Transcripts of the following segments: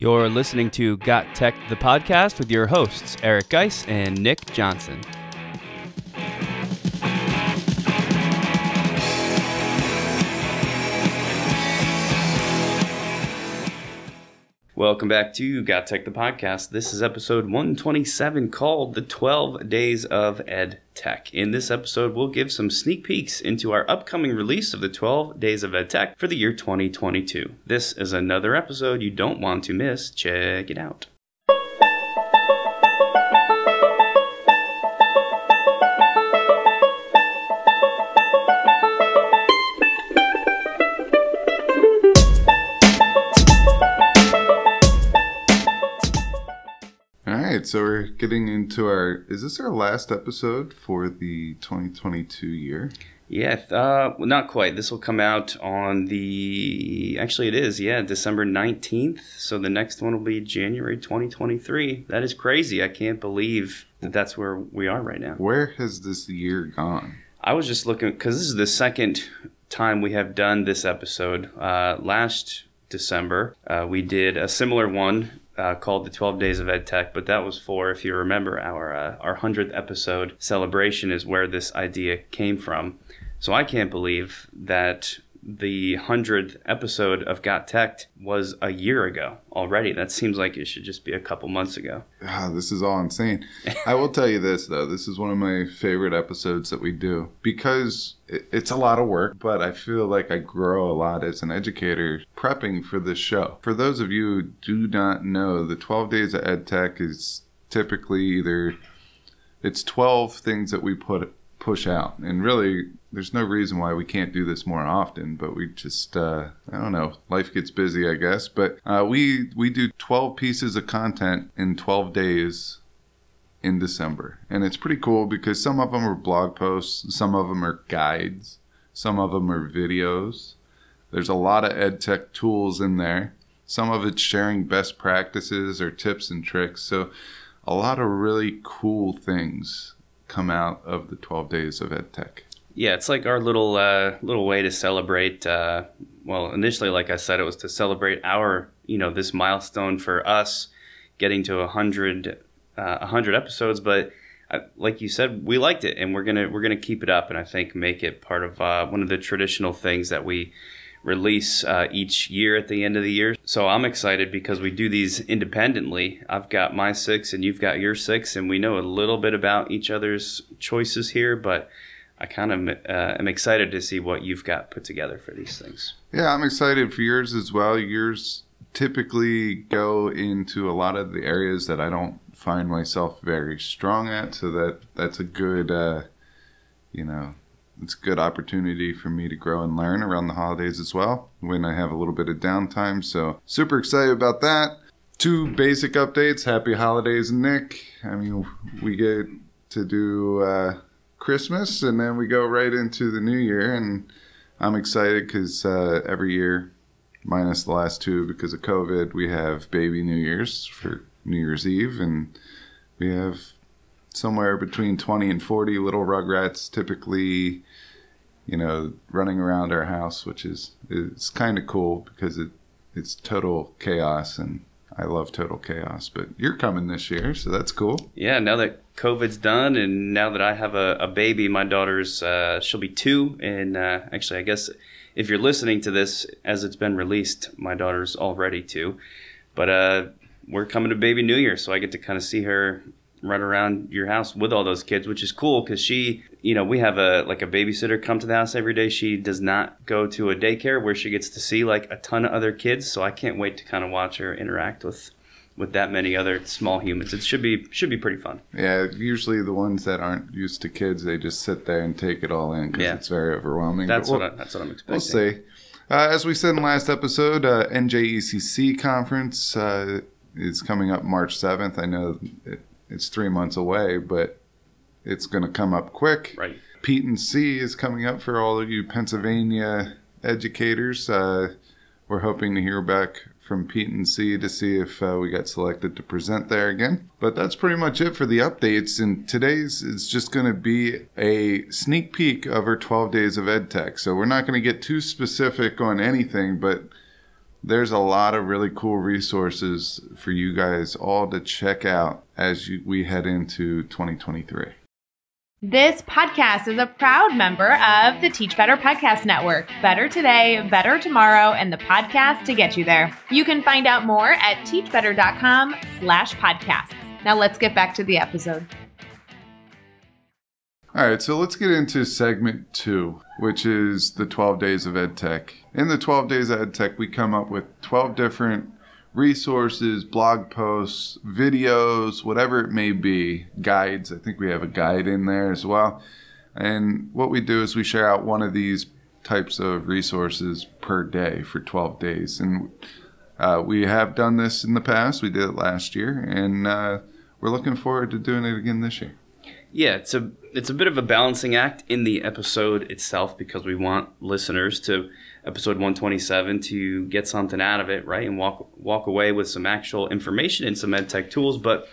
You're listening to Got Tech, the podcast, with your hosts, Eric Geis and Nick Johnson. Welcome back to Got Tech, the podcast. This is episode 127 called The 12 Days of Ed Tech. In this episode, we'll give some sneak peeks into our upcoming release of the 12 Days of Ed Tech for the year 2022. This is another episode you don't want to miss. Check it out. So we're getting into our. Is this our last episode for the 2022 year? Yeah, uh, well, not quite. This will come out on the. Actually, it is. Yeah, December nineteenth. So the next one will be January twenty twenty three. That is crazy. I can't believe that that's where we are right now. Where has this year gone? I was just looking because this is the second time we have done this episode. Uh, last December, uh, we did a similar one uh, called the 12 Days of Ed Tech, but that was for, if you remember, our uh, our hundredth episode celebration is where this idea came from. So I can't believe that the hundredth episode of Got Tech was a year ago already. That seems like it should just be a couple months ago. Ah, this is all insane. I will tell you this though. This is one of my favorite episodes that we do because it's a lot of work, but I feel like I grow a lot as an educator prepping for this show. For those of you who do not know, the 12 Days of Ed Tech is typically either it's 12 things that we put push out and really there's no reason why we can't do this more often but we just uh, i don't know. Life gets busy i guess. But uh, we we do 12 pieces of content in 12 days in december. And it's pretty cool because some of them are blog posts some of them are guides some of them are videos. There's a lot of ed tech tools in there. Some of it's sharing best practices or tips and tricks. So a lot of really cool things come out of the 12 days of ed tech Yeah, it's like our little uh, little way to celebrate. Uh, well, initially, like I said, it was to celebrate our you know this milestone for us getting to a hundred uh, a hundred episodes. But uh, like you said, we liked it, and we're gonna we're gonna keep it up, and I think make it part of uh, one of the traditional things that we release uh, each year at the end of the year. So I'm excited because we do these independently. I've got my six, and you've got your six, and we know a little bit about each other's choices here, but. I kind of uh, am excited to see what you've got put together for these things. Yeah, I'm excited for yours as well. Yours typically go into a lot of the areas that I don't find myself very strong at, so that that's a good, uh, you know, it's a good opportunity for me to grow and learn around the holidays as well when I have a little bit of downtime. So super excited about that. Two basic updates. Happy holidays, Nick. I mean, we get to do. Uh, Christmas, and then we go right into the new year. And I'm excited because uh, every year, minus the last two because of COVID, we have baby New Year's for New Year's Eve, and we have somewhere between 20 and 40 little rugrats typically you know running around our house which is it's kind of cool because it it's total chaos and I love total chaos, but you're coming this year, so that's cool. Yeah, now that COVID's done, and now that I have a, a baby, my daughter's uh, she'll be two, and uh, actually, I guess if you're listening to this as it's been released, my daughter's already two. But uh, we're coming to Baby New Year, so I get to kind of see her run around your house with all those kids, which is cool because she, you know, we have a like a babysitter come to the house every day. She does not go to a daycare where she gets to see like a ton of other kids. So I can't wait to kind of watch her interact with with that many other small humans. It should be should be pretty fun. Yeah, usually the ones that aren't used to kids, they just sit there and take it all in because Yeah. it's very overwhelming. That's what we'll, I, that's what I'm expecting. we'll see. Uh, as we said in the last episode, uh, NJECC conference uh, is coming up March 7th. I know it, it's three months away, but it's going to come up quick. Right. PETE&C is coming up for all of you Pennsylvania educators. Uh, we're hoping to hear back from PETE&C to see if uh, we got selected to present there again. But that's pretty much it for the updates. And today's is just going to be a sneak peek of our 12 days of EdTech. So we're not going to get too specific on anything, but there's a lot of really cool resources for you guys all to check out as you, we head into 2023. This podcast is a proud member of the Teach Better Podcast Network. Better today, better tomorrow, and the podcast to get you there. You can find out more at teachbetter.com slash podcasts. Now let's get back to the episode. All right, so let's get into segment two, which is the 12 days of EdTech. In the 12 days of EdTech, we come up with 12 different resources, blog posts, videos, whatever it may be, guides. I think we have a guide in there as well. And what we do is we share out one of these types of resources per day for 12 days. And uh, we have done this in the past. We did it last year, and uh, we're looking forward to doing it again this year. Yeah, it's a it's a bit of a balancing act in the episode itself because we want listeners to episode 127 to get something out of it, right, and walk walk away with some actual information and some edtech tools. But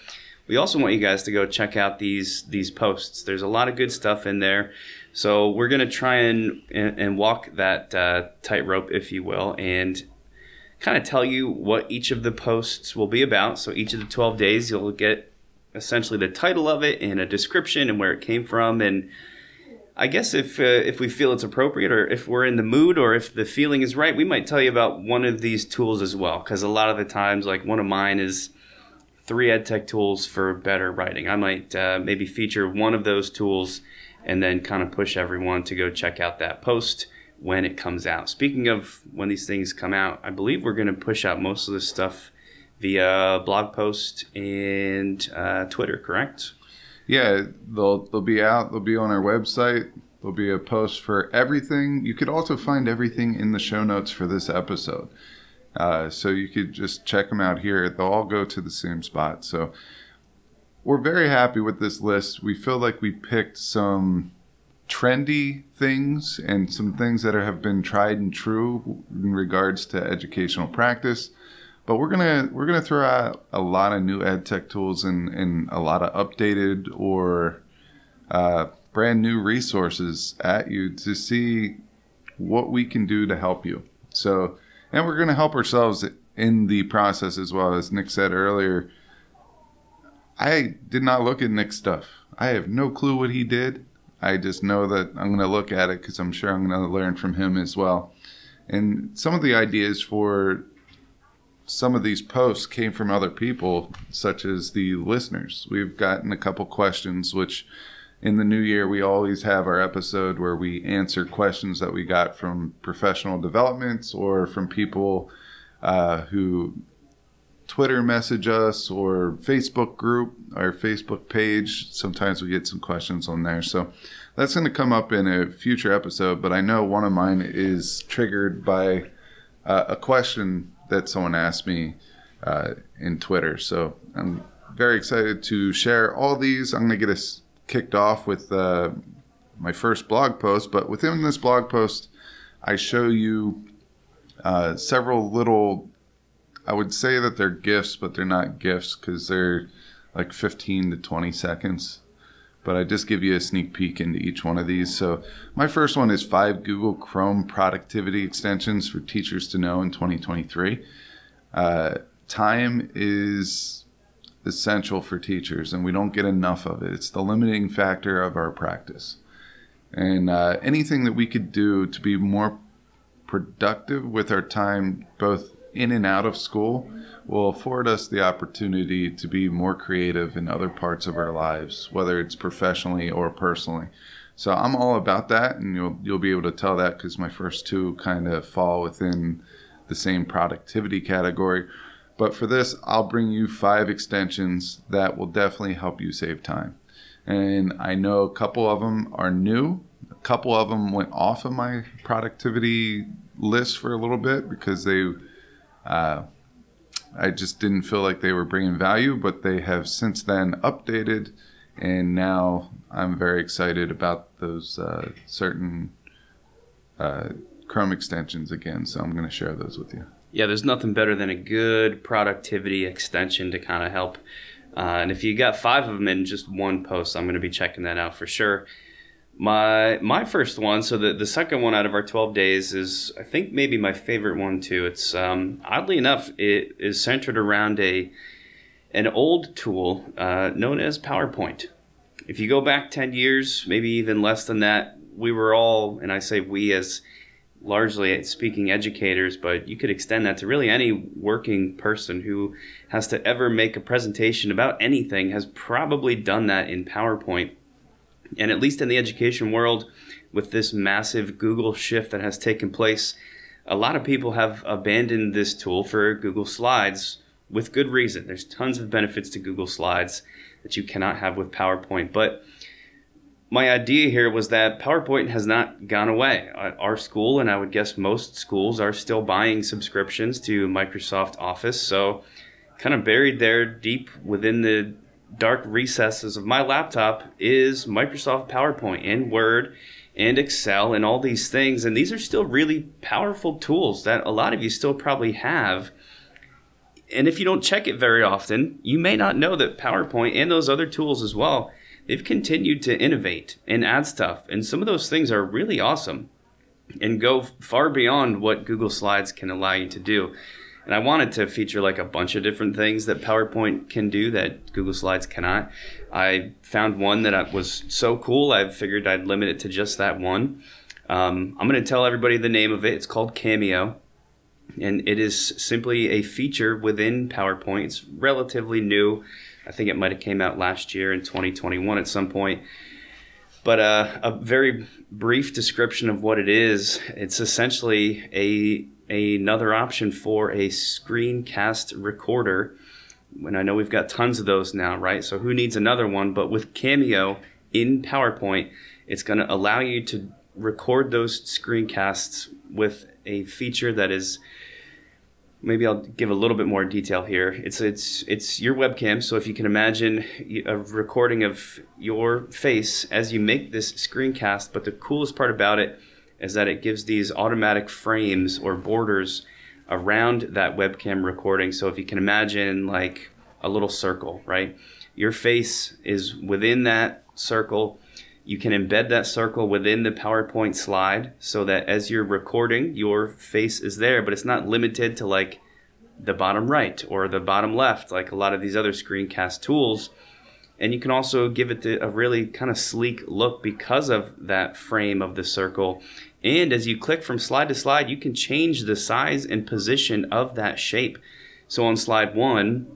we also want you guys to go check out these these posts. There's a lot of good stuff in there. So we're gonna try and and, and walk that uh, tightrope, if you will, and kind of tell you what each of the posts will be about. So each of the 12 days, you'll get essentially the title of it and a description and where it came from and I guess if uh, if we feel it's appropriate or if we're in the mood or if the feeling is right, we might tell you about one of these tools as well because a lot of the times like one of mine is three edtech tools for better writing. I might uh, maybe feature one of those tools and then kind of push everyone to go check out that post when it comes out. Speaking of when these things come out, I believe we're going to push out most of this stuff via blog post and uh, Twitter, correct? Yeah, they'll they'll be out. They'll be on our website. There'll be a post for everything. You could also find everything in the show notes for this episode. Uh, so you could just check them out here. They'll all go to the same spot. So we're very happy with this list. We feel like we picked some trendy things and some things that are, have been tried and true in regards to educational practice but we're gonna we're gonna throw out a lot of new ed tech tools and, and a lot of updated or uh, brand new resources at you to see what we can do to help you. So, and we're gonna help ourselves in the process as well. As Nick said earlier, I did not look at Nick's stuff. I have no clue what he did. I just know that I'm going to look at it because I'm sure I'm going to learn from him as well. And some of the ideas for some of these posts came from other people, such as the listeners. We've gotten a couple questions, which in the new year, we always have our episode where we answer questions that we got from professional developments or from people uh, who Twitter message us or Facebook group, our Facebook page. Sometimes we get some questions on there. So that's going to come up in a future episode, but I know one of mine is triggered by uh, a question that someone asked me uh, in Twitter. So I'm very excited to share all these. I'm going to get us kicked off with uh, my first blog post, but within this blog post, I show you uh, several little. I would say that they're gifts, but they're not gifts because they're like 15 to 20 seconds. But I just give you a sneak peek into each one of these. So, my first one is five Google Chrome productivity extensions for teachers to know in 2023. Uh, time is essential for teachers, and we don't get enough of it. It's the limiting factor of our practice. And uh, anything that we could do to be more productive with our time, both in and out of school, will afford us the opportunity to be more creative in other parts of our lives, whether it's professionally or personally. So I'm all about that, and you'll you'll be able to tell that because my first two kind of fall within the same productivity category. But for this, I'll bring you five extensions that will definitely help you save time. And I know a couple of them are new. A couple of them went off of my productivity list for a little bit because they uh, I just didn't feel like they were bringing value, but they have since then updated, and now I'm very excited about those uh, certain uh, Chrome extensions again. So I'm going to share those with you. Yeah, there's nothing better than a good productivity extension to kind of help. Uh, and if you got five of them in just one post, I'm going to be checking that out for sure. My my first one, so the, the second one out of our 12 days is I think maybe my favorite one too. It's um, oddly enough it is centered around a an old tool uh, known as PowerPoint. If you go back 10 years, maybe even less than that, we were all, and I say we as largely speaking educators, but you could extend that to really any working person who has to ever make a presentation about anything has probably done that in PowerPoint. And at least in the education world, with this massive Google shift that has taken place, a lot of people have abandoned this tool for Google Slides with good reason. There's tons of benefits to Google Slides that you cannot have with PowerPoint. But my idea here was that PowerPoint has not gone away. Uh, our school, and I would guess most schools, are still buying subscriptions to Microsoft Office. So, kind of buried there deep within the dark recesses of my laptop is Microsoft PowerPoint and Word and Excel and all these things. And these are still really powerful tools that a lot of you still probably have. And if you don't check it very often, you may not know that PowerPoint and those other tools as well, they've continued to innovate and add stuff. And some of those things are really awesome and go far beyond what Google Slides can allow you to do. And I wanted to feature like a bunch of different things that PowerPoint can do that Google Slides cannot. I found one that was so cool, I figured I'd limit it to just that one. Um, I'm going to tell everybody the name of it. It's called Cameo and it is simply a feature within PowerPoint. It's relatively new. I think it might have came out last year in 2021 at some point. But uh, a very brief description of what it is. It's essentially a another option for a screencast recorder. And I know we've got tons of those now, right? So who needs another one? But with Cameo in PowerPoint, it's going to allow you to record those screencasts with a feature that is maybe I'll give a little bit more detail here. It's it's it's your webcam. So if you can imagine a recording of your face as you make this screencast, but the coolest part about it is that it gives these automatic frames or borders around that webcam recording. So if you can imagine like a little circle, right? Your face is within that circle you can embed that circle within the PowerPoint slide so that as you're recording, your face is there, but it's not limited to like the bottom right or the bottom left, like a lot of these other screencast tools. And you can also give it a really kind of sleek look because of that frame of the circle. And as you click from slide to slide, you can change the size and position of that shape. So on slide one,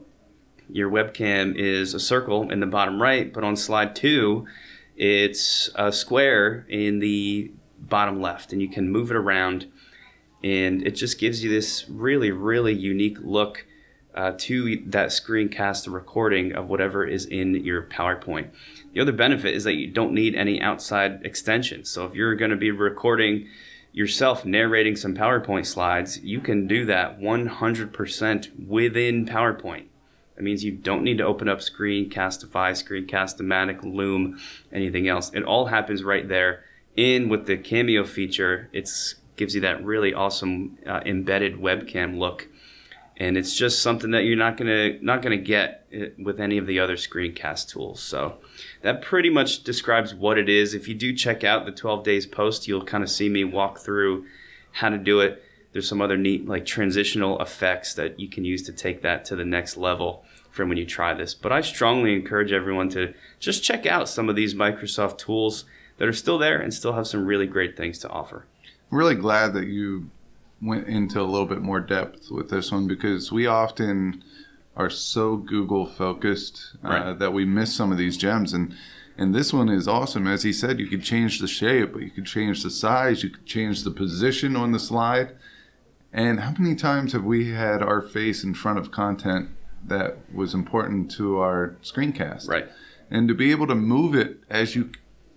your webcam is a circle in the bottom right, but on slide two, it's a square in the bottom left, and you can move it around, and it just gives you this really, really unique look uh, to that screencast recording of whatever is in your PowerPoint. The other benefit is that you don't need any outside extensions. So if you're going to be recording yourself narrating some PowerPoint slides, you can do that 100% within PowerPoint. That means you don't need to open up Screencastify, Screencast-O-Matic, Loom, anything else. It all happens right there. In with the Cameo feature, it gives you that really awesome uh, embedded webcam look. And it's just something that you're not gonna not gonna get uh, with any of the other screencast tools. So that pretty much describes what it is. If you do check out the 12 days post, you'll kind of see me walk through how to do it. There's some other neat like transitional effects that you can use to take that to the next level from when you try this. But I strongly encourage everyone to just check out some of these Microsoft tools that are still there and still have some really great things to offer. I'm really glad that you went into a little bit more depth with this one because we often are so Google focused uh, right. that we miss some of these gems and and this one is awesome. As he said, you could change the shape, but you could change the size, you could change the position on the slide. And how many times have we had our face in front of content that was important to our screencast. Right. And to be able to move it as you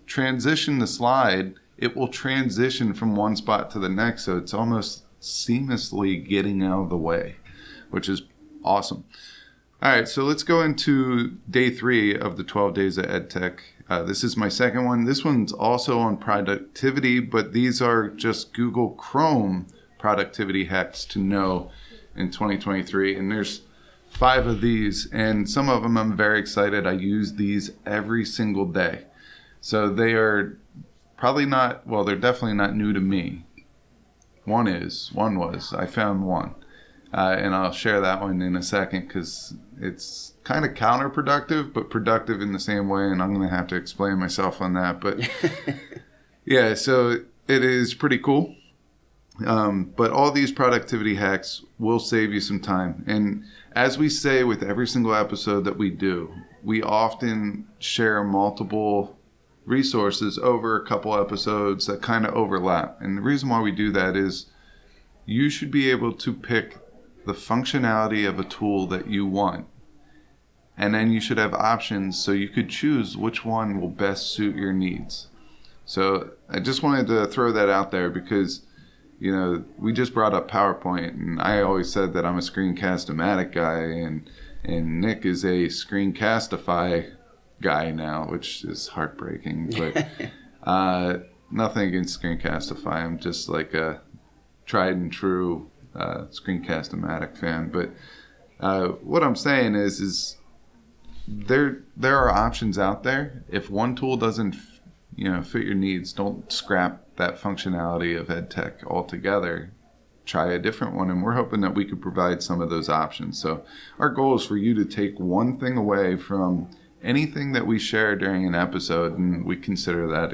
transition the slide, it will transition from one spot to the next. So it's almost seamlessly getting out of the way, which is awesome. All right, so let's go into day three of the 12 days of EdTech. Uh, this is my second one. This one's also on productivity, but these are just Google Chrome productivity hacks to know in 2023. And there's five of these, and some of them I'm very excited. I use these every single day. So they are probably not, well, they're definitely not new to me. One is, one was. I found one. Uh, and I'll share that one in a second because it's kind of counterproductive, but productive in the same way. And I'm going to have to explain myself on that. But yeah, so it is pretty cool. Um, but all these productivity hacks will save you some time. And as we say with every single episode that we do, we often share multiple resources over a couple episodes that kind of overlap. And the reason why we do that is you should be able to pick the functionality of a tool that you want. And then you should have options so you could choose which one will best suit your needs. So I just wanted to throw that out there because you know, we just brought up PowerPoint, and I always said that I'm a screencast-o-matic guy, and and Nick is a screencastify guy now, which is heartbreaking. But uh, nothing against screencastify. I'm just like a tried and true uh, screencast-o-matic fan. But uh, what I'm saying is, is there there are options out there. If one tool doesn't, you know, fit your needs, don't scrap that functionality of EdTech altogether, try a different one. And we're hoping that we could provide some of those options. So our goal is for you to take one thing away from anything that we share during an episode, and we consider that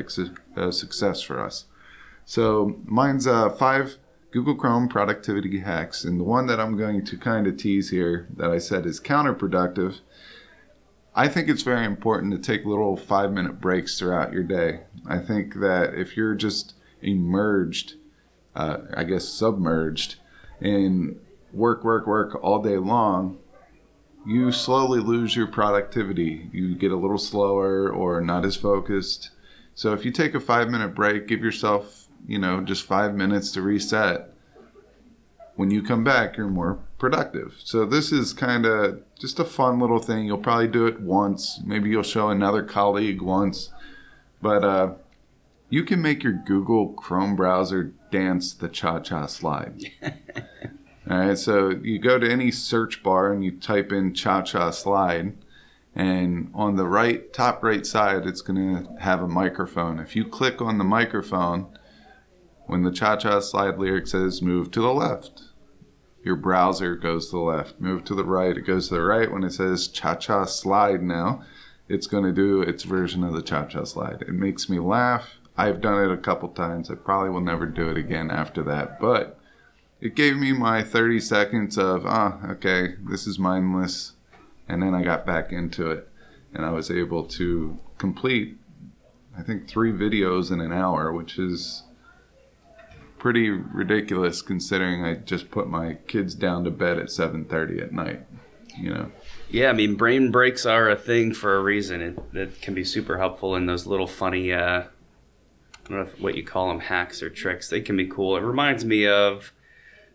a success for us. So mine's uh, five Google Chrome productivity hacks, and the one that I'm going to kind of tease here that I said is counterproductive. I think it's very important to take little five minute breaks throughout your day. I think that if you're just emerged, uh, I guess submerged in work, work, work all day long, you slowly lose your productivity. You get a little slower or not as focused. So if you take a five minute break, give yourself, you know, just five minutes to reset. When you come back, you're more productive. So this is kind of just a fun little thing. You'll probably do it once. Maybe you'll show another colleague once. But uh, you can make your Google Chrome browser dance the cha cha slide. All right, so you go to any search bar and you type in cha cha slide, and on the right, top right side, it's going to have a microphone. If you click on the microphone, when the cha cha slide lyric says move to the left, your browser goes to the left. Move to the right, it goes to the right. When it says cha cha slide now, it's going to do its version of the cha cha slide. It makes me laugh. I've done it a couple times. I probably will never do it again after that. But it gave me my 30 seconds of, ah, oh, okay, this is mindless. And then I got back into it. And I was able to complete, I think, three videos in an hour, which is pretty ridiculous considering I just put my kids down to bed at 7:30 at night, you know. Yeah, I mean, brain breaks are a thing for a reason. It, it can be super helpful in those little funny, uh, I don't know what you call them, hacks or tricks. They can be cool. It reminds me of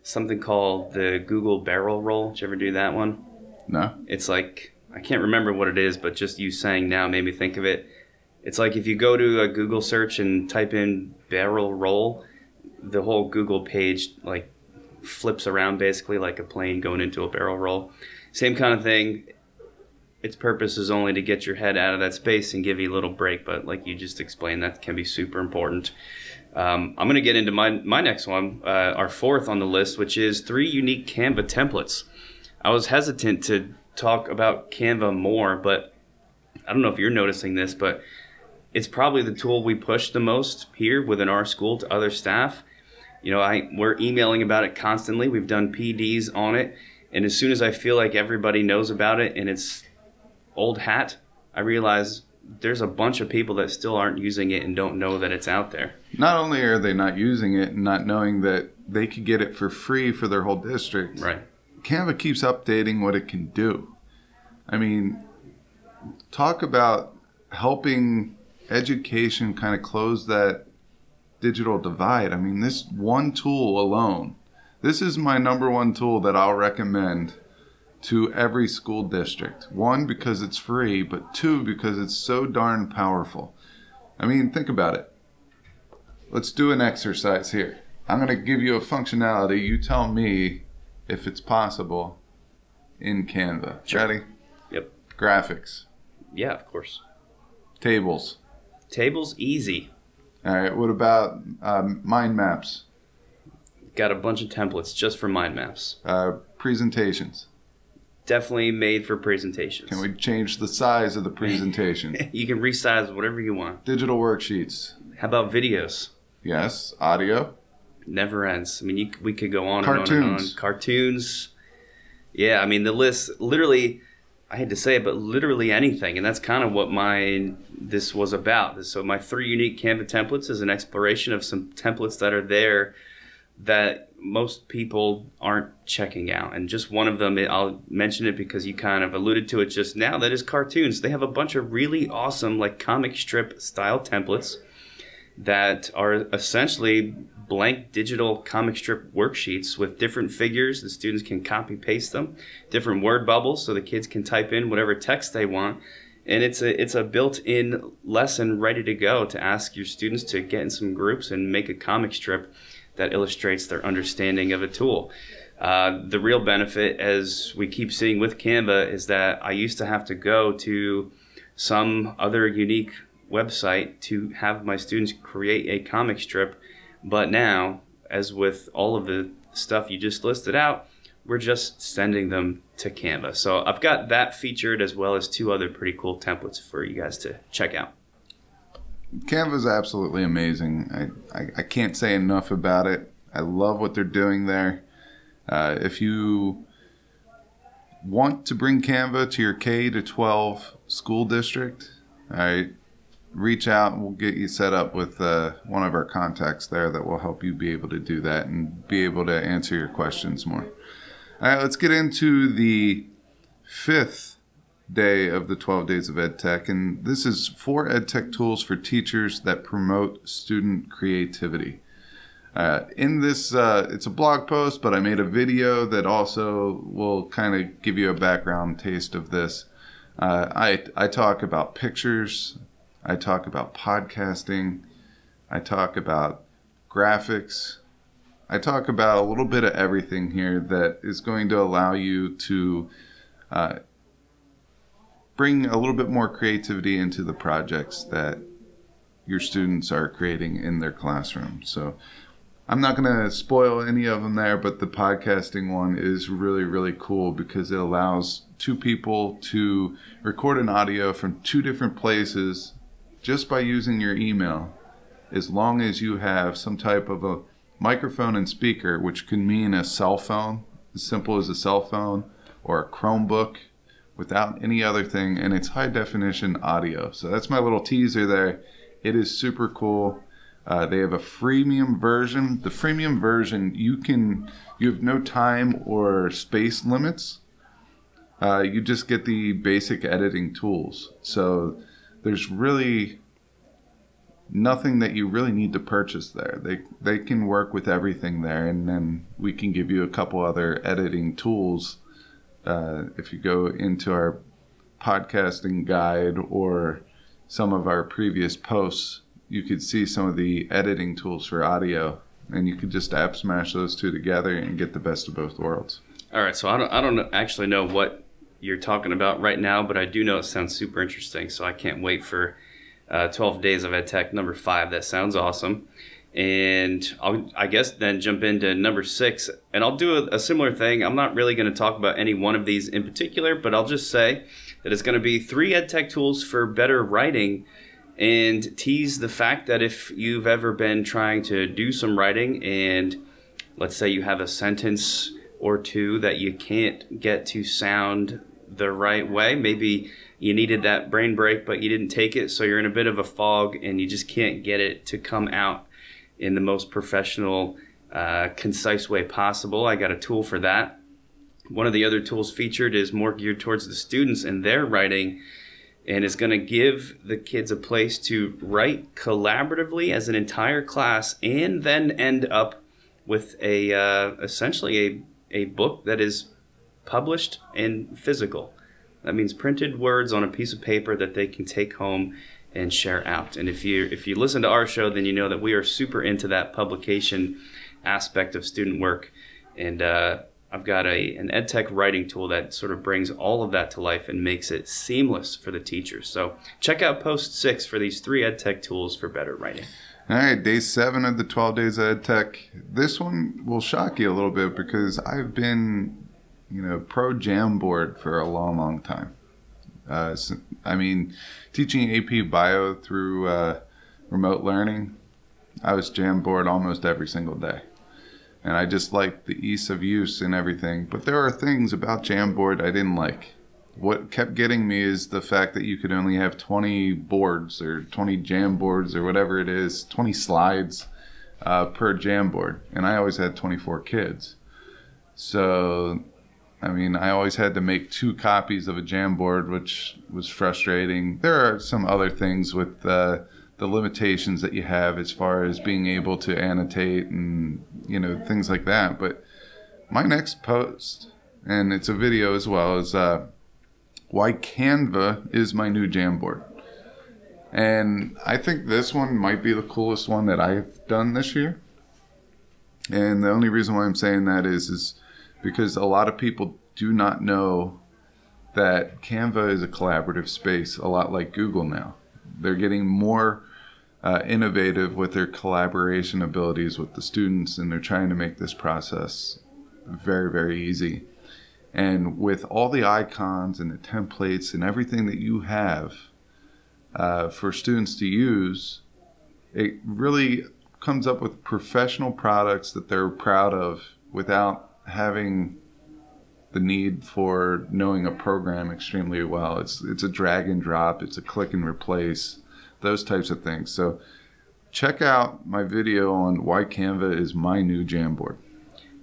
something called the Google barrel roll. Did you ever do that one? No. It's like, I can't remember what it is, but just you saying now made me think of it. It's like if you go to a Google search and type in barrel roll, the whole Google page like flips around basically like a plane going into a barrel roll. Same kind of thing. Its purpose is only to get your head out of that space and give you a little break, but like you just explained, that can be super important. Um, I'm going to get into my, my next one, uh, our fourth on the list, which is three unique Canva templates. I was hesitant to talk about Canva more, but I don't know if you're noticing this, but it's probably the tool we push the most here within our school to other staff. You know, I we're emailing about it constantly. We've done PDs on it, and as soon as I feel like everybody knows about it and it's old hat, I realize there's a bunch of people that still aren't using it and don't know that it's out there. Not only are they not using it and not knowing that they could get it for free for their whole district. Right. Canva keeps updating what it can do. I mean, talk about helping education kind of close that digital divide. I mean, this one tool alone, this is my number one tool that I'll recommend to every school district. One, because it's free, but two, because it's so darn powerful. I mean, think about it. Let's do an exercise here. I'm going to give you a functionality. You tell me if it's possible in Canva. Sure. Ready? Yep. Graphics. Yeah, of course. Tables. Tables easy. All right. What about um, mind maps, Got a bunch of templates just for mind maps. uh, presentations? Definitely made for presentations. Can we change the size of the presentation? You can resize whatever you want. Digital worksheets. How about videos? Yes. Audio. Never ends. I mean, you, we could go on and on and on. Cartoons. Cartoons. Yeah, I mean the list. Literally, I hate to say it, but literally anything, and that's kind of what my this was about. So my three unique Canva templates is an exploration of some templates that are there that most people aren't checking out. And just one of them, I'll mention it because you kind of alluded to it just now. That is cartoons. They have a bunch of really awesome, like comic strip style templates that are essentially blank digital comic strip worksheets with different figures. The students can copy paste them, different word bubbles, so the kids can type in whatever text they want. And it's a it's a built-in lesson ready to go to ask your students to get in some groups and make a comic strip that illustrates their understanding of a tool. Uh, the real benefit, as we keep seeing with Canva, is that I used to have to go to some other unique website to have my students create a comic strip. But now, as with all of the stuff you just listed out, we're just sending them to Canva. So I've got that featured as well as two other pretty cool templates for you guys to check out. Canva is absolutely amazing. I, I, I can't say enough about it. I love what they're doing there. Uh, if you want to bring Canva to your K to 12 school district, right, reach out and we'll get you set up with uh, one of our contacts there that will help you be able to do that and be able to answer your questions more. All right, let's get into the fifth day of the 12 days of ed tech and this is four ed tech tools for teachers that promote student creativity. Uh, in this uh, it's a blog post but i made a video that also will kind of give you a background taste of this. Uh, I, I talk about pictures i talk about podcasting i talk about graphics i talk about a little bit of everything here that is going to allow you to uh, bring a little bit more creativity into the projects that your students are creating in their classroom. So I'm not going to spoil any of them there, but the podcasting one is really, really cool because it allows two people to record an audio from two different places just by using your email, as long as you have some type of a microphone and speaker, which can mean a cell phone, as simple as a cell phone, or a Chromebook without any other thing, and it's high definition audio. So that's my little teaser there. It is super cool. Uh, they have a freemium version. The freemium version, you can you have no time or space limits. Uh, you just get the basic editing tools. So there's really nothing that you really need to purchase there. They they can work with everything there, and then we can give you a couple other editing tools uh, if you go into our podcasting guide or some of our previous posts, you could see some of the editing tools for audio, and you could just app smash those two together and get the best of both worlds. All right, so I don't I don't actually know what you're talking about right now, but I do know it sounds super interesting. So I can't wait for uh, 12 days of ed tech number five. That sounds awesome. And I'll, I guess then jump into number six, and I'll do a, a similar thing. I'm not really going to talk about any one of these in particular, but I'll just say that it's going to be three ed tech tools for better writing and tease the fact that if you've ever been trying to do some writing and let's say you have a sentence or two that you can't get to sound the right way, maybe you needed that brain break but you didn't take it, so you're in a bit of a fog and you just can't get it to come out in the most professional, uh, concise way possible. I got a tool for that. One of the other tools featured is more geared towards the students and their writing and is going to give the kids a place to write collaboratively as an entire class and then end up with a uh, essentially a, a book that is published and physical that means printed words on a piece of paper that they can take home and share out and if you if you listen to our show then you know that we are super into that publication aspect of student work and uh, I've got a an EdTech writing tool that sort of brings all of that to life and makes it seamless for the teachers. So check out post six for these three EdTech tools for better writing. All right, day seven of the 12 days of ed tech. This one will shock you a little bit because I've been, you know, pro Jamboard for a long, long time. Uh, I mean, teaching AP Bio through uh, remote learning, I was jam Jamboard almost every single day. And I just liked the ease of use and everything. But there are things about Jamboard I didn't like what kept getting me is the fact that you could only have 20 boards or 20 Jamboards or whatever it is, 20 slides uh, per Jamboard. And I always had 24 kids. So, I mean, I always had to make two copies of a Jamboard, which was frustrating. There are some other things with uh, the limitations that you have as far as being able to annotate and, you know, things like that. But my next post, and it's a video as well, is. Uh, why Canva is my new Jamboard. And I think this one might be the coolest one that I've done this year. And the only reason why I'm saying that is is because a lot of people do not know that Canva is a collaborative space, a lot like Google now. They're getting more uh, innovative with their collaboration abilities with the students, and they're trying to make this process very, very easy. And with all the icons and the templates and everything that you have uh, for students to use, it really comes up with professional products that they're proud of without having the need for knowing a program extremely well. It's it's a drag and drop, it's a click and replace, those types of things. So check out my video on why Canva is my new Jamboard.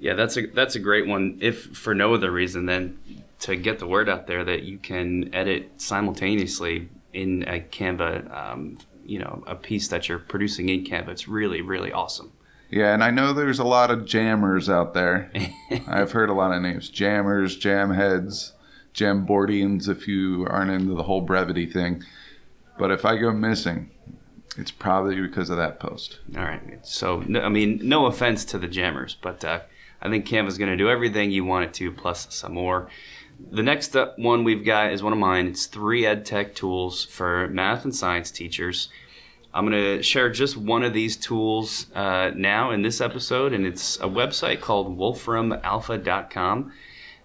Yeah, that's a that's a great one. If for no other reason than to get the word out there that you can edit simultaneously in a Canva, um, you know, a piece that you're producing in Canva. It's really really awesome. Yeah, and I know there's a lot of jammers out there. I've heard a lot of names: jammers, jam heads, jamboardians. If you aren't into the whole brevity thing, but if I go missing, it's probably because of that post. All right. So, I mean, no offense to the jammers, but uh, I think Canva's is going to do everything you want it to, plus some more. The next one we've got is one of mine. It's three ed tech tools for math and science teachers. I'm going to share just one of these tools uh, now in this episode, and it's a website called wolframalpha.com.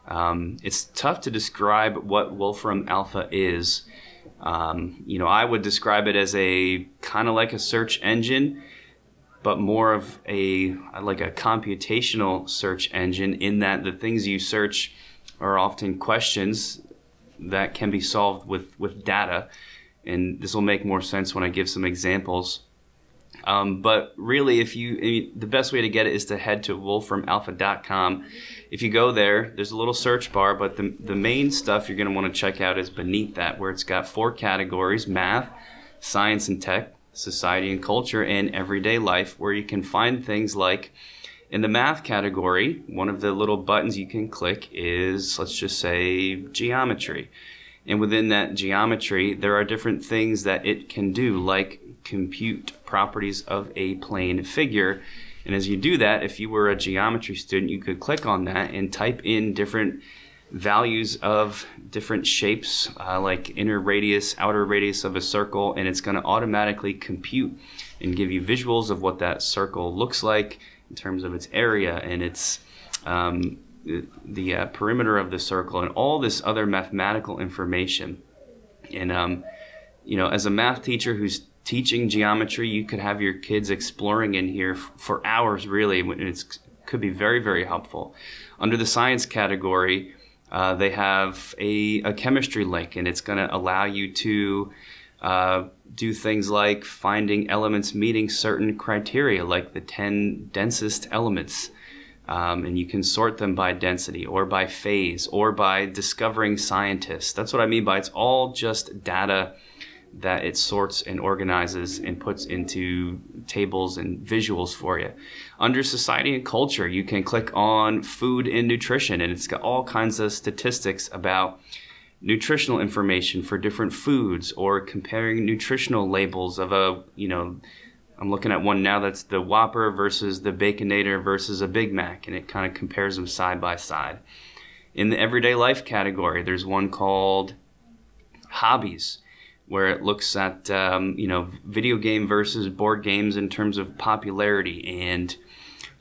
Um, it's tough to describe what Wolfram Alpha is. Um, you know, I would describe it as a kind of like a search engine but more of a like a computational search engine in that the things you search are often questions that can be solved with with data and this will make more sense when I give some examples um, but really if you I mean, the best way to get it is to head to wolframalpha.com if you go there there's a little search bar but the, the main stuff you're going to want to check out is beneath that where it's got four categories math science and tech society and culture, and everyday life, where you can find things like in the math category, one of the little buttons you can click is, let's just say, geometry. And within that geometry, there are different things that it can do, like compute properties of a plane figure. And as you do that, if you were a geometry student, you could click on that and type in different values of different shapes uh, like inner radius, outer radius of a circle, and it's going to automatically compute and give you visuals of what that circle looks like in terms of its area and its um, the uh, perimeter of the circle and all this other mathematical information. And um, you know, as a math teacher who's teaching geometry, you could have your kids exploring in here for hours. Really, it could be very, very helpful. Under the science category, uh, they have a, a, chemistry link, and it's going to allow you to uh, do things like finding elements meeting certain criteria, like the 10 densest elements. Um, and you can sort them by density or by phase or by discovering scientists. That's what I mean by it's all just data that it sorts and organizes and puts into tables and visuals for you. Under society and culture, you can click on food and nutrition, and it's got all kinds of statistics about nutritional information for different foods or comparing nutritional labels of a, you know, I'm looking at one now that's the Whopper versus the Baconator versus a Big Mac, and it kind of compares them side by side. In the everyday life category, there's one called hobbies where it looks at um, you know video game versus board games in terms of popularity. And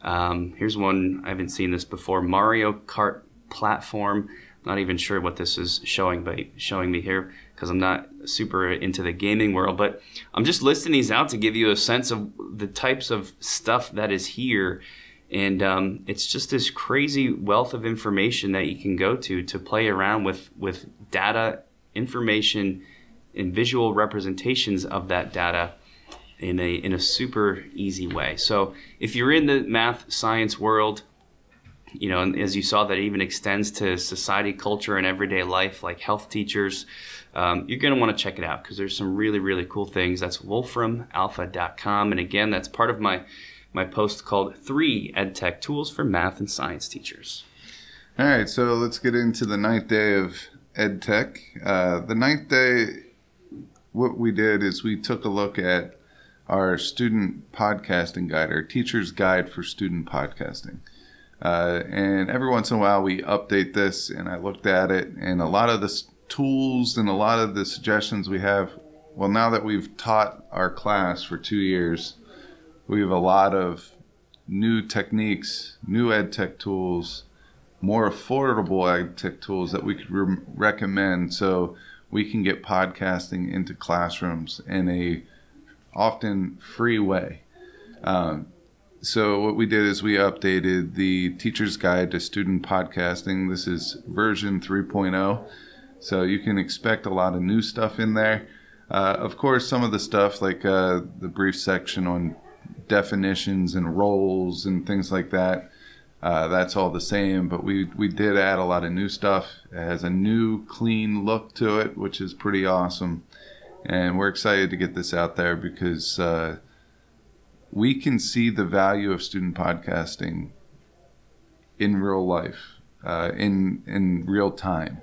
um, here's one I haven't seen this before: Mario Kart platform. Not even sure what this is showing, but showing me here because I'm not super into the gaming world. But I'm just listing these out to give you a sense of the types of stuff that is here. And um, it's just this crazy wealth of information that you can go to to play around with with data, information, and visual representations of that data in a in a super easy way. So if you're in the math science world, you know, and as you saw, that even extends to society, culture, and everyday life, like health teachers. Um, you're going to want to check it out because there's some really, really cool things. That's wolframalpha.com. And again, that's part of my, my post called Three EdTech Tools for Math and Science Teachers. All right, so let's get into the ninth day of EdTech. Uh, the ninth day, what we did is we took a look at our student podcasting guide, our teacher's guide for student podcasting. Uh, and every once in a while, we update this, and I looked at it, and a lot of the tools and a lot of the suggestions we have. Well, now that we've taught our class for two years, we have a lot of new techniques, new ed tech tools, more affordable ed tech tools that we could re- recommend so we can get podcasting into classrooms in a often free way. Um, so what we did is we updated the teacher's guide to student podcasting. This is version 3.0. So you can expect a lot of new stuff in there. Uh, of course, some of the stuff like uh, the brief section on definitions and roles and things like that, uh, that's all the same. But we, we did add a lot of new stuff. It has a new, clean look to it, which is pretty awesome. And we're excited to get this out there because uh, we can see the value of student podcasting in real life, uh, in in real time.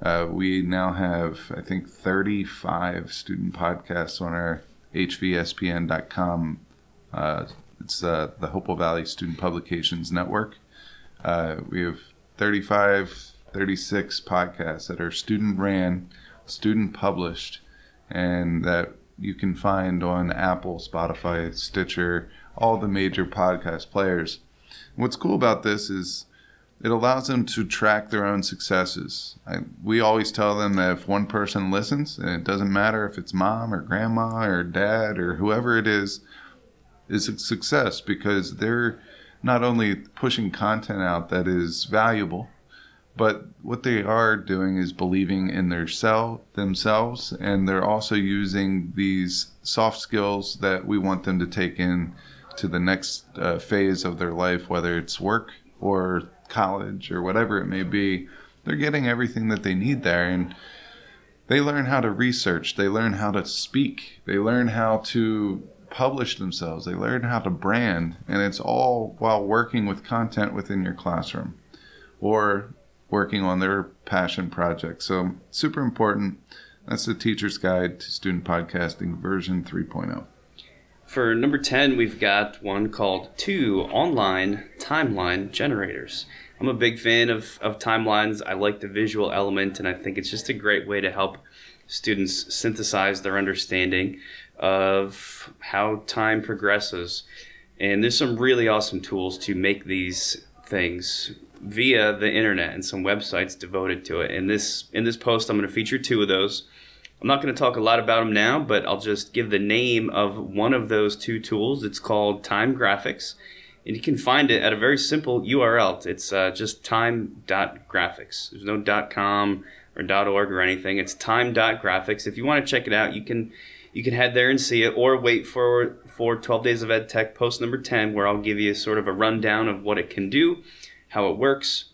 Uh, we now have, I think, 35 student podcasts on our hvspn.com. Uh, it's uh, the Hopewell Valley Student Publications Network. Uh, we have 35, 36 podcasts that are student ran, student published, and that you can find on Apple, Spotify, Stitcher, all the major podcast players. What's cool about this is it allows them to track their own successes. I, we always tell them that if one person listens, and it doesn't matter if it's mom or grandma or dad or whoever it is, is a success because they're not only pushing content out that is valuable, but what they are doing is believing in their self themselves, and they're also using these soft skills that we want them to take in to the next uh, phase of their life, whether it's work or college or whatever it may be, they're getting everything that they need there. And they learn how to research, they learn how to speak, they learn how to publish themselves, they learn how to brand, and it's all while working with content within your classroom or working on their passion project. So, super important. That's the Teacher's Guide to Student Podcasting version 3.0. For number 10, we've got one called Two Online Timeline Generators. I'm a big fan of, of timelines. I like the visual element, and I think it's just a great way to help students synthesize their understanding of how time progresses. And there's some really awesome tools to make these things via the internet and some websites devoted to it. In this in this post, I'm going to feature two of those. I'm not going to talk a lot about them now, but I'll just give the name of one of those two tools. It's called Time Graphics, and you can find it at a very simple URL. It's uh, just time.graphics. There's no dot .com or dot .org or anything. It's time.graphics. If you want to check it out, you can you can head there and see it, or wait for for 12 Days of Ed Tech post number 10, where I'll give you sort of a rundown of what it can do, how it works,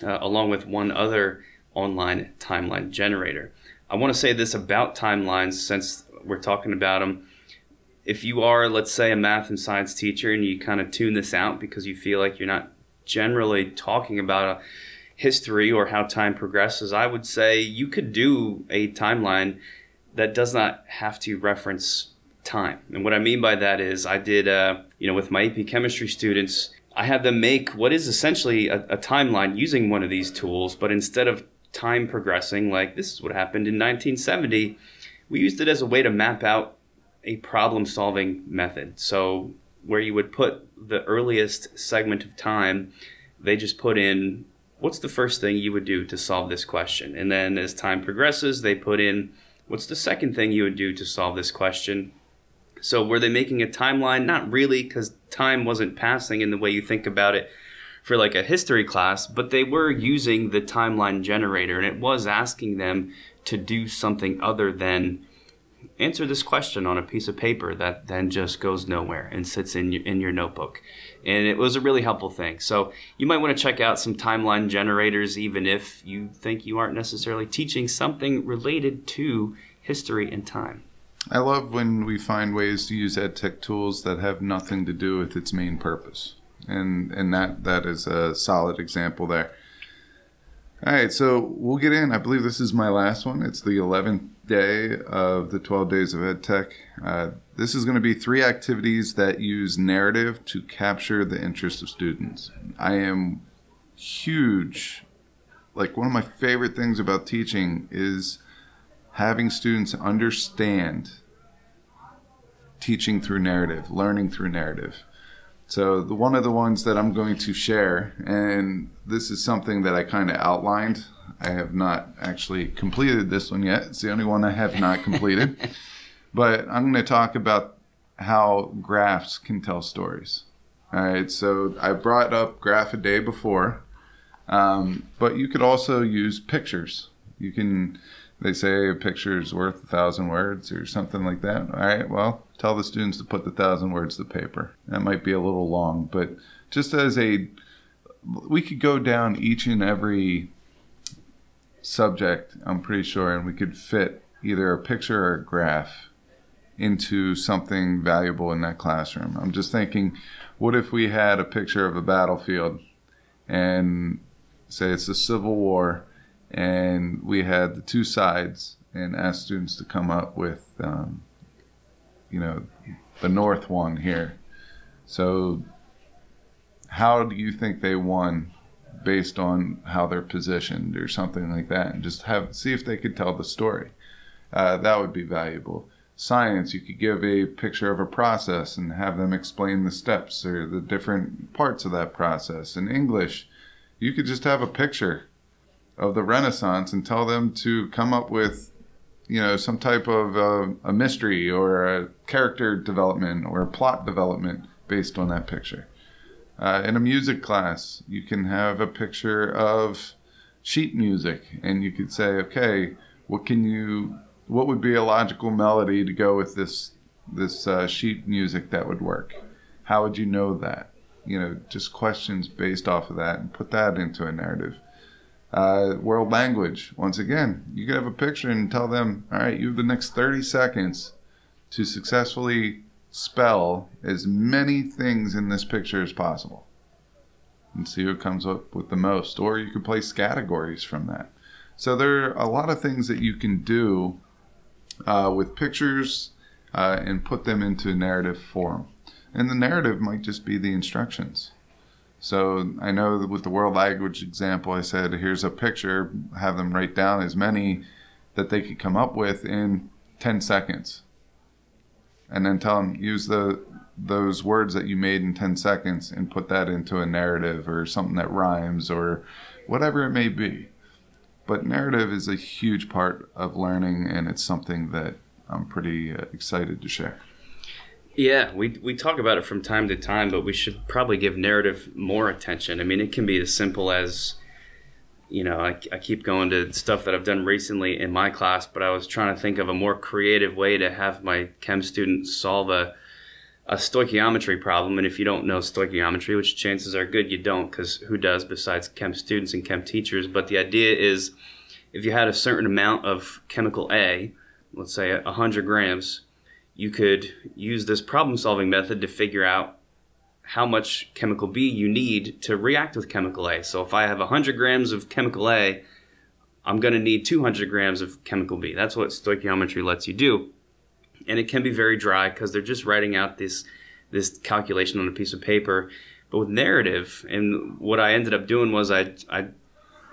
uh, along with one other online timeline generator. I want to say this about timelines since we're talking about them. If you are, let's say, a math and science teacher and you kind of tune this out because you feel like you're not generally talking about a history or how time progresses, I would say you could do a timeline that does not have to reference time. And what I mean by that is I did, uh, you know, with my AP chemistry students, I had them make what is essentially a, a timeline using one of these tools, but instead of time progressing, like this is what happened in 1970, we used it as a way to map out a problem solving method. So, where you would put the earliest segment of time, they just put in what's the first thing you would do to solve this question? And then as time progresses, they put in what's the second thing you would do to solve this question? So, were they making a timeline? Not really, because time wasn't passing in the way you think about it for like a history class, but they were using the timeline generator and it was asking them to do something other than answer this question on a piece of paper that then just goes nowhere and sits in your, in your notebook. And it was a really helpful thing. So you might want to check out some timeline generators, even if you think you aren't necessarily teaching something related to history and time. I love when we find ways to use EdTech tools that have nothing to do with its main purpose. And, and that, that is a solid example there. All right, so we'll get in. I believe this is my last one. It's the 11th day of the 12 days of EdTech. Uh, this is going to be three activities that use narrative to capture the interest of students. I am huge, like one of my favorite things about teaching is having students understand teaching through narrative, learning through narrative. So the one of the ones that I'm going to share, and this is something that I kind of outlined. I have not actually completed this one yet. It's the only one I have not completed. but I'm going to talk about how graphs can tell stories. All right, so I brought up graph a day before, um, but you could also use pictures. You can they say a picture is worth a thousand words or something like that. All right, well, tell the students to put the thousand words to paper. That might be a little long, but just as a, we could go down each and every subject, I'm pretty sure, and we could fit either a picture or a graph into something valuable in that classroom. I'm just thinking, what if we had a picture of a battlefield and say it's the Civil War and we had the two sides and asked students to come up with, um, you know, the North one here. So, how do you think they won based on how they're positioned or something like that, and just have see if they could tell the story? Uh, that would be valuable. Science, you could give a picture of a process and have them explain the steps or the different parts of that process. In English, you could just have a picture of the Renaissance and tell them to come up with, you know, some type of uh, a mystery or a character development or a plot development based on that picture. Uh, in a music class, you can have a picture of sheet music, and you could say, okay, what can you, what would be a logical melody to go with this this uh, sheet music that would work? How would you know that? You know, just questions based off of that, and put that into a narrative. Uh, world language. Once again, you could have a picture and tell them, all right, you have the next 30 seconds to successfully spell as many things in this picture as possible and see who comes up with the most. Or you could place categories from that. So there are a lot of things that you can do uh, with pictures uh, and put them into narrative form. And the narrative might just be the instructions. So I know with the world language example, I said, here's a picture, have them write down as many that they could come up with in 10 seconds. And then tell them, use the those words that you made in 10 seconds and put that into a narrative or something that rhymes or whatever it may be. But narrative is a huge part of learning, and it's something that I'm pretty uh, excited to share. Yeah, we we talk about it from time to time, but we should probably give narrative more attention. I mean, it can be as simple as, you know, I, I keep going to stuff that I've done recently in my class, but I was trying to think of a more creative way to have my chem students solve a a stoichiometry problem. And if you don't know stoichiometry, which chances are good you don't, because who does besides chem students and chem teachers? But the idea is, if you had a certain amount of chemical A, let's say 100 grams you could use this problem solving method to figure out how much chemical B you need to react with chemical A. So if I have 100 grams of chemical A, I'm going to need 200 grams of chemical B. That's what stoichiometry lets you do. And it can be very dry because they're just writing out this, this calculation on a piece of paper. But with narrative, and what I ended up doing was I, I,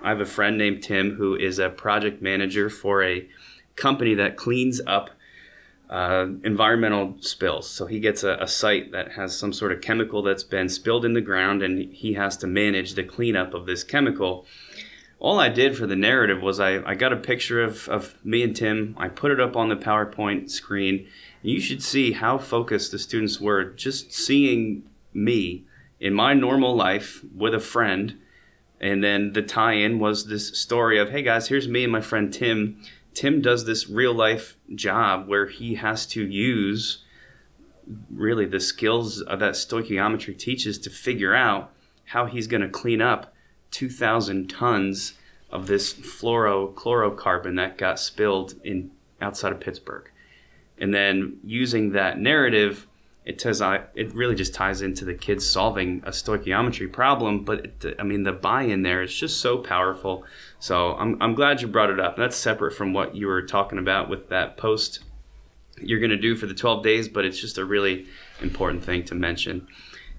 I have a friend named Tim who is a project manager for a company that cleans up uh, environmental spills. So he gets a, a, site that has some sort of chemical that's been spilled in the ground, and he has to manage the cleanup of this chemical. All I did for the narrative was I, I got a picture of, of me and Tim. I put it up on the PowerPoint screen. You should see how focused the students were just seeing me in my normal life with a friend. And then the tie in was this story of, hey guys, here's me and my friend Tim Tim does this real life job where he has to use really the skills that stoichiometry teaches to figure out how he's going to clean up 2,000 tons of this fluorochlorocarbon that got spilled in outside of Pittsburgh. And then using that narrative it I, it really just ties into the kids solving a stoichiometry problem. But it, I mean, the buy-in there is just so powerful. So I'm, I'm glad you brought it up. That's separate from what you were talking about with that post you're going to do for the 12 days, but it's just a really important thing to mention.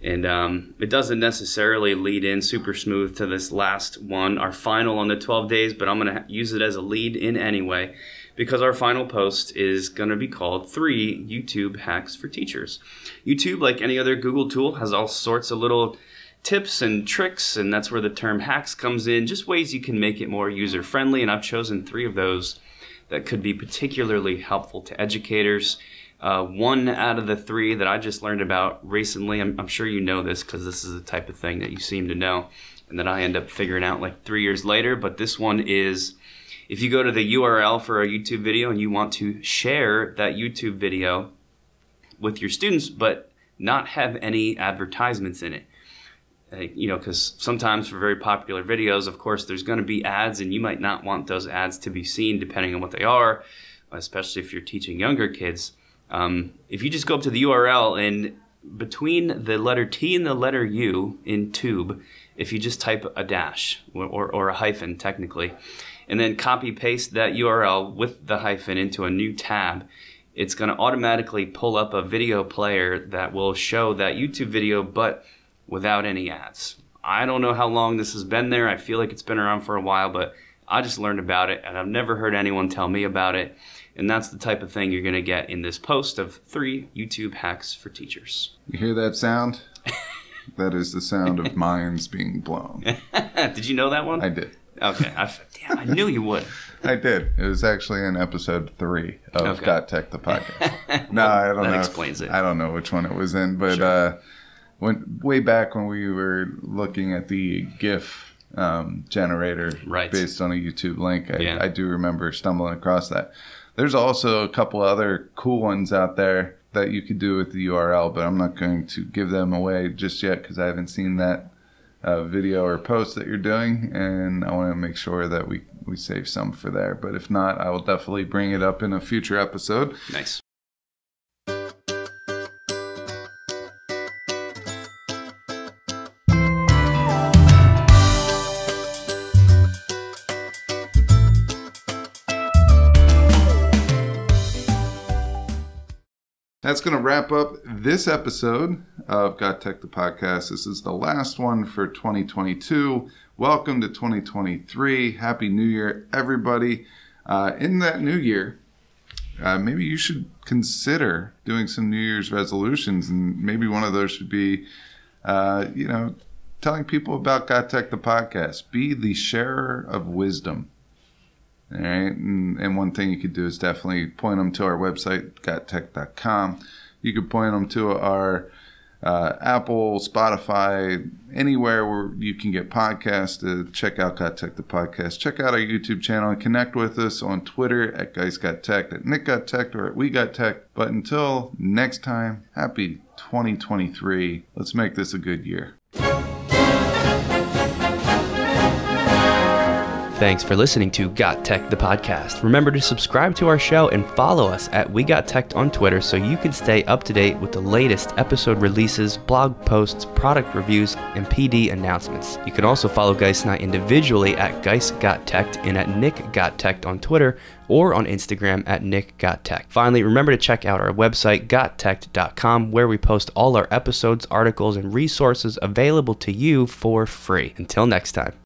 And um, it doesn't necessarily lead in super smooth to this last one, our final on the 12 days, but I'm going to use it as a lead in anyway because our final post is going to be called Three YouTube Hacks for Teachers. YouTube, like any other Google tool, has all sorts of little tips and tricks, and that's where the term hacks comes in, just ways you can make it more user friendly. And I've chosen three of those that could be particularly helpful to educators. Uh, one out of the three that I just learned about recently, I'm, I'm sure you know this because this is the type of thing that you seem to know and that I end up figuring out like three years later. But this one is if you go to the URL for a YouTube video and you want to share that YouTube video with your students, but not have any advertisements in it. Uh, you know, because sometimes for very popular videos, of course, there's going to be ads, and you might not want those ads to be seen depending on what they are, especially if you're teaching younger kids. Um, if you just go up to the URL and between the letter T and the letter U in tube, if you just type a dash or, or, or a hyphen, technically, and then copy paste that URL with the hyphen into a new tab, it's going to automatically pull up a video player that will show that YouTube video, but without any ads. I don't know how long this has been there. I feel like it's been around for a while, but I just learned about it and I've never heard anyone tell me about it. And that's the type of thing you're going to get in this post of three YouTube hacks for teachers. You hear that sound? that is the sound of minds being blown. did you know that one? I did. Okay. I, damn, I knew you would. I did. It was actually in episode three of okay. Got Tech the podcast. no, I don't that know. That explains it. I don't know which one it was in, but sure. uh, when way back when we were looking at the GIF um, generator right. based on a YouTube link, I, yeah. I do remember stumbling across that. There's also a couple other cool ones out there that you could do with the URL, but I'm not going to give them away just yet because I haven't seen that uh, video or post that you're doing, and I want to make sure that we we save some for there. But if not, I will definitely bring it up in a future episode. Nice. That's going to wrap up this episode of Got Tech the podcast. This is the last one for 2022. Welcome to 2023. Happy New Year, everybody. Uh, in that new year, uh, maybe you should consider doing some New Year's resolutions, and maybe one of those should be, uh, you know, telling people about Got Tech the podcast. Be the sharer of wisdom. All right. And, and one thing you could do is definitely point them to our website, gotteched.com. You could point them to our uh, Apple, Spotify, anywhere where you can get podcasts check out Got Tech the podcast. Check out our YouTube channel and connect with us on Twitter at Geist Got Tech, at Nick Got Tech, or at We Got Tech. But until next time, happy 2023. Let's make this a good year. Thanks for listening to Got Tech the podcast. Remember to subscribe to our show and follow us at We Got Tech on Twitter so you can stay up to date with the latest episode releases, blog posts, product reviews, and PD announcements. You can also follow Geist and I individually at Geist Got Tech and at Nick Got Tech on Twitter or on Instagram at Nick Got Tech. Finally, remember to check out our website, gotteched.com, where we post all our episodes, articles, and resources available to you for free. Until next time.